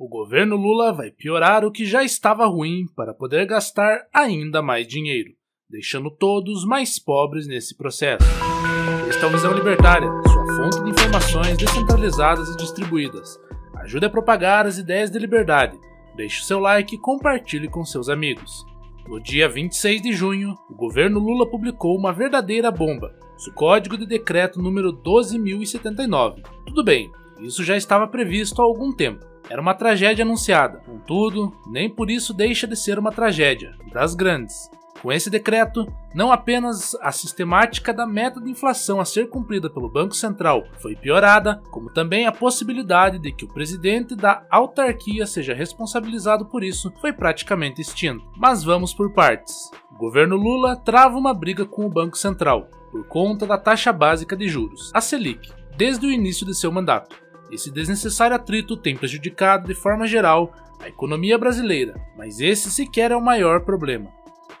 O governo Lula vai piorar o que já estava ruim para poder gastar ainda mais dinheiro, deixando todos mais pobres nesse processo. Esta é a Visão Libertária, sua fonte de informações descentralizadas e distribuídas. Ajude a propagar as ideias de liberdade. Deixe o seu like e compartilhe com seus amigos. No dia 26 de junho, o governo Lula publicou uma verdadeira bomba, o Código de Decreto número 12079. Tudo bem, isso já estava previsto há algum tempo. Era uma tragédia anunciada, contudo, nem por isso deixa de ser uma tragédia, das grandes. Com esse decreto, não apenas a sistemática da meta de inflação a ser cumprida pelo Banco Central foi piorada, como também a possibilidade de que o presidente da autarquia seja responsabilizado por isso foi praticamente extinto. Mas vamos por partes. O governo Lula trava uma briga com o Banco Central por conta da taxa básica de juros, a Selic, desde o início de seu mandato. Esse desnecessário atrito tem prejudicado de forma geral a economia brasileira, mas esse sequer é o maior problema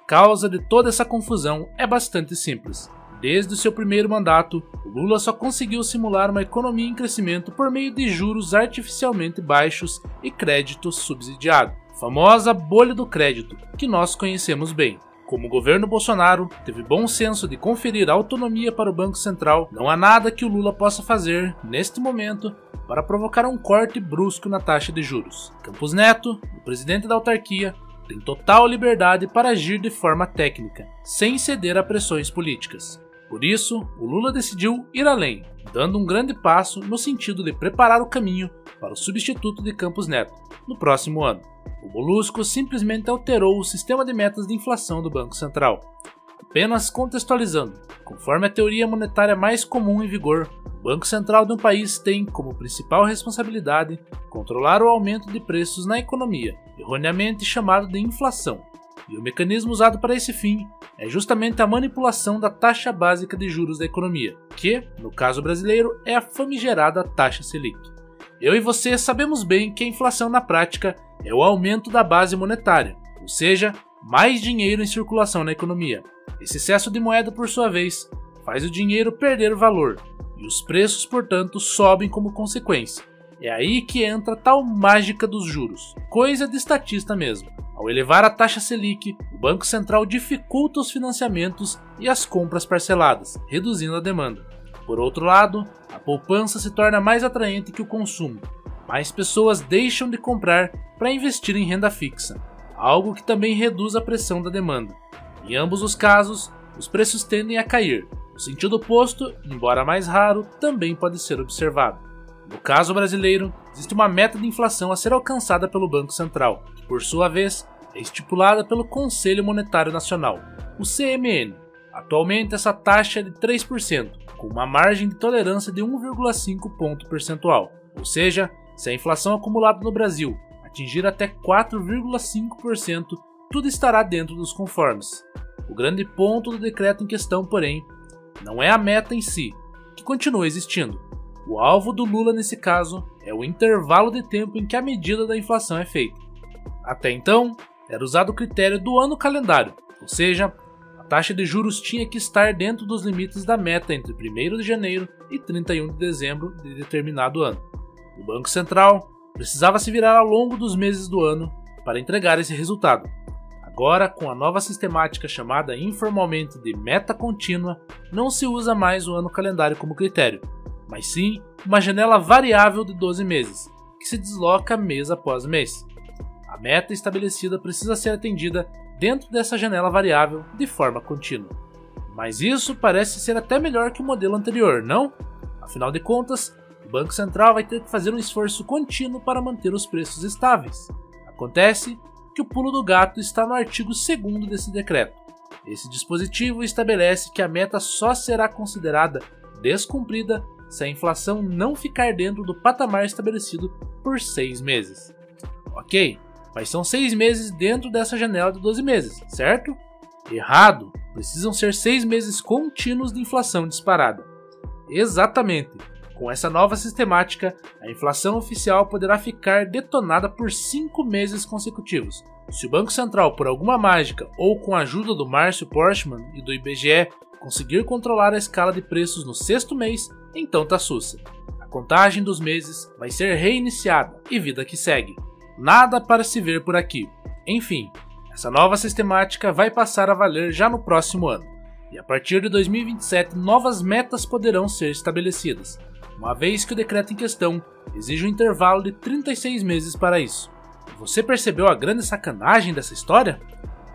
causa de toda essa confusão é bastante simples. Desde o seu primeiro mandato, Lula só conseguiu simular uma economia em crescimento por meio de juros artificialmente baixos e crédito subsidiado, famosa bolha do crédito, que nós conhecemos bem. Como o governo Bolsonaro teve bom senso de conferir autonomia para o Banco Central, não há nada que o Lula possa fazer, neste momento, para provocar um corte brusco na taxa de juros. Campos Neto, o presidente da autarquia, tem total liberdade para agir de forma técnica, sem ceder a pressões políticas. Por isso, o Lula decidiu ir além, dando um grande passo no sentido de preparar o caminho para o substituto de Campos Neto no próximo ano. O Molusco simplesmente alterou o sistema de metas de inflação do Banco Central. Apenas contextualizando, conforme a teoria monetária mais comum em vigor, o Banco Central de um país tem como principal responsabilidade controlar o aumento de preços na economia, erroneamente chamado de inflação. E o mecanismo usado para esse fim é justamente a manipulação da taxa básica de juros da economia, que, no caso brasileiro, é a famigerada taxa Selic. Eu e você sabemos bem que a inflação na prática é o aumento da base monetária, ou seja, mais dinheiro em circulação na economia. Esse excesso de moeda, por sua vez, faz o dinheiro perder valor, e os preços, portanto, sobem como consequência. É aí que entra tal mágica dos juros, coisa de estatista mesmo. Ao elevar a taxa Selic, o Banco Central dificulta os financiamentos e as compras parceladas, reduzindo a demanda. Por outro lado, a poupança se torna mais atraente que o consumo. Mais pessoas deixam de comprar para investir em renda fixa, algo que também reduz a pressão da demanda. Em ambos os casos, os preços tendem a cair, o sentido oposto, embora mais raro, também pode ser observado. No caso brasileiro, existe uma meta de inflação a ser alcançada pelo Banco Central, que por sua vez é estipulada pelo Conselho Monetário Nacional, o CMN. Atualmente essa taxa é de 3%, com uma margem de tolerância de 1,5 ponto percentual. Ou seja, se a inflação acumulada no Brasil atingir até 4,5%, tudo estará dentro dos conformes. O grande ponto do decreto em questão, porém, não é a meta em si, que continua existindo. O alvo do Lula nesse caso é o intervalo de tempo em que a medida da inflação é feita. Até então, era usado o critério do ano calendário, ou seja, taxa de juros tinha que estar dentro dos limites da meta entre 1 de janeiro e 31 de dezembro de determinado ano. O Banco Central precisava se virar ao longo dos meses do ano para entregar esse resultado, Agora, com a nova sistemática chamada informalmente de meta contínua, não se usa mais o ano calendário como critério, mas sim uma janela variável de 12 meses, que se desloca mês após mês. A meta estabelecida precisa ser atendida dentro dessa janela variável de forma contínua. Mas isso parece ser até melhor que o modelo anterior, não? Afinal de contas, o Banco Central vai ter que fazer um esforço contínuo para manter os preços estáveis. Acontece que o pulo do gato está no artigo 2 desse decreto. Esse dispositivo estabelece que a meta só será considerada descumprida se a inflação não ficar dentro do patamar estabelecido por seis meses. Ok, mas são seis meses dentro dessa janela de 12 meses, certo? Errado! Precisam ser seis meses contínuos de inflação disparada. Exatamente! Com essa nova sistemática, a inflação oficial poderá ficar detonada por cinco meses consecutivos. Se o Banco Central, por alguma mágica ou com a ajuda do Márcio Porchman e do IBGE, conseguir controlar a escala de preços no sexto mês, então tá sussa. A contagem dos meses vai ser reiniciada e vida que segue. Nada para se ver por aqui. Enfim, essa nova sistemática vai passar a valer já no próximo ano, e a partir de 2027 novas metas poderão ser estabelecidas, uma vez que o decreto em questão exige um intervalo de 36 meses para isso. Você percebeu a grande sacanagem dessa história?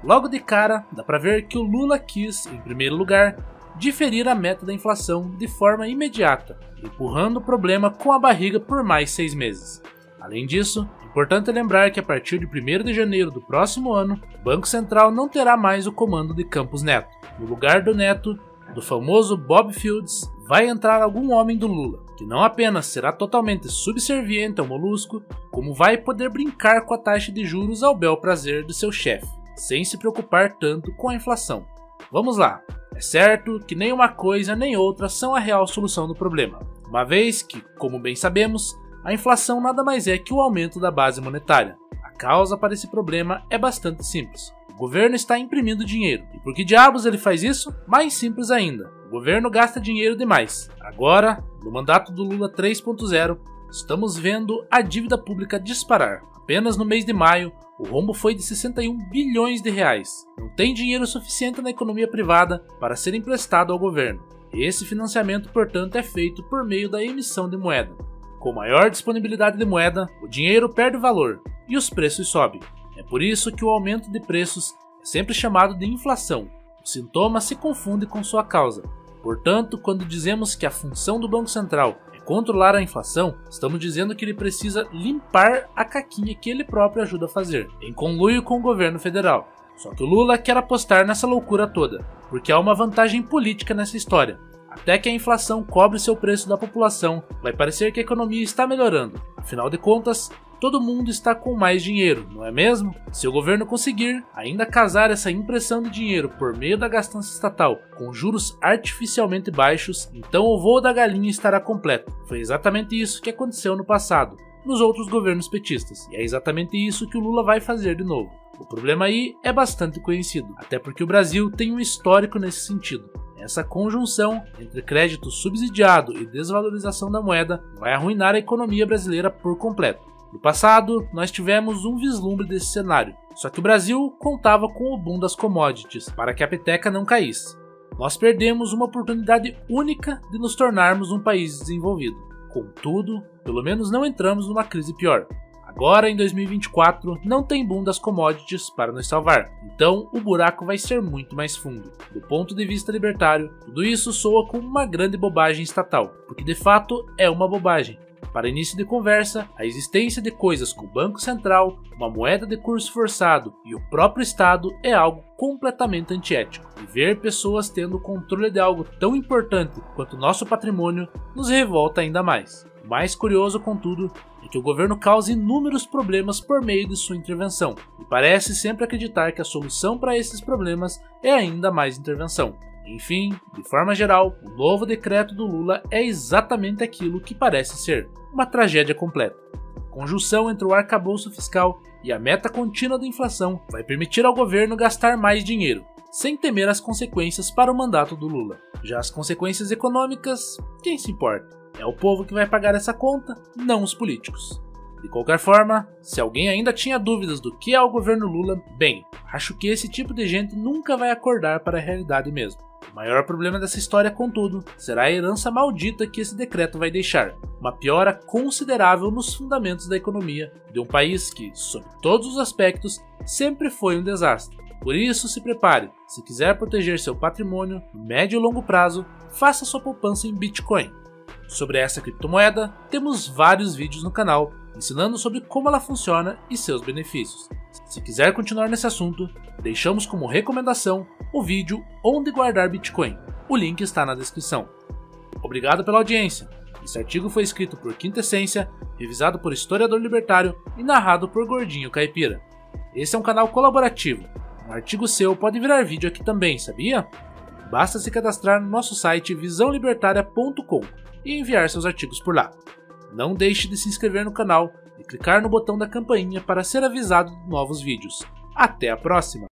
Logo de cara, dá para ver que o Lula quis, em primeiro lugar, diferir a meta da inflação de forma imediata, empurrando o problema com a barriga por mais seis meses. Além disso, é importante lembrar que a partir de 1 de janeiro do próximo ano, o Banco Central não terá mais o comando de Campos Neto. No lugar do Neto, do famoso Bob Fields, vai entrar algum homem do Lula, que não apenas será totalmente subserviente ao molusco, como vai poder brincar com a taxa de juros ao bel prazer do seu chefe, sem se preocupar tanto com a inflação. Vamos lá! É certo que nem uma coisa nem outra são a real solução do problema, uma vez que, como bem sabemos, a inflação nada mais é que o aumento da base monetária. A causa para esse problema é bastante simples. O governo está imprimindo dinheiro. E por que diabos ele faz isso? Mais simples ainda. O governo gasta dinheiro demais. Agora, no mandato do Lula 3.0, estamos vendo a dívida pública disparar. Apenas no mês de maio, o rombo foi de 61 bilhões de reais. Não tem dinheiro suficiente na economia privada para ser emprestado ao governo. Esse financiamento, portanto, é feito por meio da emissão de moeda. Com maior disponibilidade de moeda, o dinheiro perde valor e os preços sobem. É por isso que o aumento de preços é sempre chamado de inflação. O sintoma se confunde com sua causa. Portanto, quando dizemos que a função do Banco Central controlar a inflação, estamos dizendo que ele precisa limpar a caquinha que ele próprio ajuda a fazer, em conluio com o governo federal. Só que o Lula quer apostar nessa loucura toda, porque há uma vantagem política nessa história. Até que a inflação cobre seu preço da população, vai parecer que a economia está melhorando. Afinal de contas, todo mundo está com mais dinheiro, não é mesmo? Se o governo conseguir ainda casar essa impressão de dinheiro por meio da gastança estatal com juros artificialmente baixos, então o voo da galinha estará completo. Foi exatamente isso que aconteceu no passado, nos outros governos petistas, e é exatamente isso que o Lula vai fazer de novo. O problema aí é bastante conhecido, até porque o Brasil tem um histórico nesse sentido. Essa conjunção entre crédito subsidiado e desvalorização da moeda vai arruinar a economia brasileira por completo. No passado, nós tivemos um vislumbre desse cenário, só que o Brasil contava com o boom das commodities para que a peteca não caísse. Nós perdemos uma oportunidade única de nos tornarmos um país desenvolvido. Contudo, pelo menos não entramos numa crise pior. Agora, em 2024, não tem boom das commodities para nos salvar, então o buraco vai ser muito mais fundo. Do ponto de vista libertário, tudo isso soa como uma grande bobagem estatal, porque de fato é uma bobagem. Para início de conversa, a existência de coisas como Banco Central, uma moeda de curso forçado e o próprio Estado é algo completamente antiético. E ver pessoas tendo controle de algo tão importante quanto nosso patrimônio nos revolta ainda mais. Mais curioso, contudo, é que o governo causa inúmeros problemas por meio de sua intervenção, e parece sempre acreditar que a solução para esses problemas é ainda mais intervenção. Enfim, de forma geral, o novo decreto do Lula é exatamente aquilo que parece ser uma tragédia completa. A conjunção entre o arcabouço fiscal e a meta contínua da inflação vai permitir ao governo gastar mais dinheiro, sem temer as consequências para o mandato do Lula. Já as consequências econômicas, quem se importa? É o povo que vai pagar essa conta, não os políticos. De qualquer forma, se alguém ainda tinha dúvidas do que é o governo Lula, bem, acho que esse tipo de gente nunca vai acordar para a realidade mesmo. O maior problema dessa história, contudo, será a herança maldita que esse decreto vai deixar, uma piora considerável nos fundamentos da economia de um país que, sob todos os aspectos, sempre foi um desastre. Por isso, se prepare. Se quiser proteger seu patrimônio no médio e longo prazo, faça sua poupança em Bitcoin. Sobre essa criptomoeda, temos vários vídeos no canal ensinando sobre como ela funciona e seus benefícios. Se quiser continuar nesse assunto, deixamos como recomendação o vídeo Onde Guardar Bitcoin. O link está na descrição. Obrigado pela audiência. Esse artigo foi escrito por Quintessência, revisado por historiador libertário e narrado por Gordinho Caipira. Esse é um canal colaborativo. Um artigo seu pode virar vídeo aqui também, sabia? Basta se cadastrar no nosso site visãolibertaria.com e enviar seus artigos por lá. Não deixe de se inscrever no canal e clicar no botão da campainha para ser avisado de novos vídeos. Até a próxima!